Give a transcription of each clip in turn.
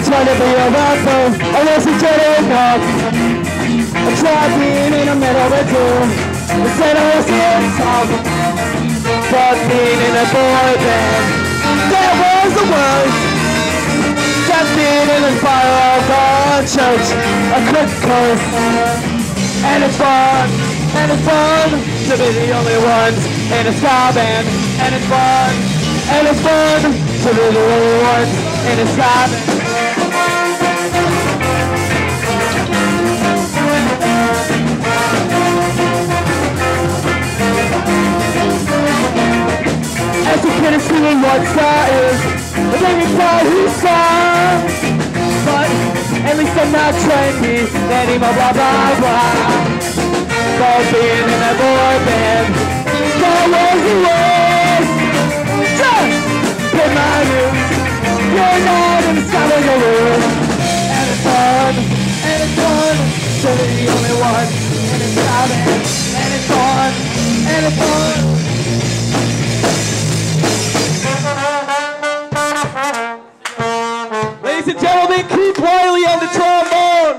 to be a rapper, I wasn't good enough. I tried being in the middle of two. Instead I was in top. But being in a boy band, that was the worst. Just being in the fire of the church, I could curse. And it's fun, and it's fun to be the only ones in a ska band. And it's fun, and it's fun to be the only ones in ska band. As a kid, seeing what ska is, then you try who's ska. But at least I'm not trendy anymore, blah blah blah. But being in a boy band, in the of. And it's fun, and it's be the only one. And it's and, it's fun, and it's fun. Ladies and gentlemen, Keith Wiley on the trombone.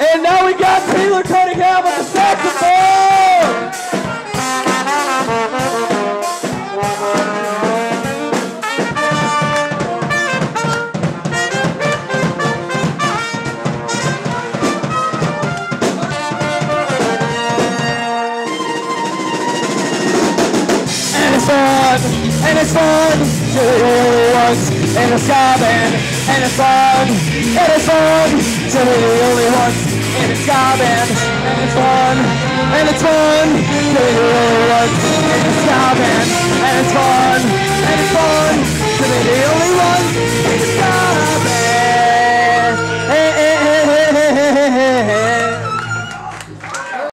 And now we got Taylor Cunningham on the saxophone. And it's fun to be the only ones in a ska band. And it's fun, and it's fun to be the only in. And it's fun, and it's fun. And it's fun,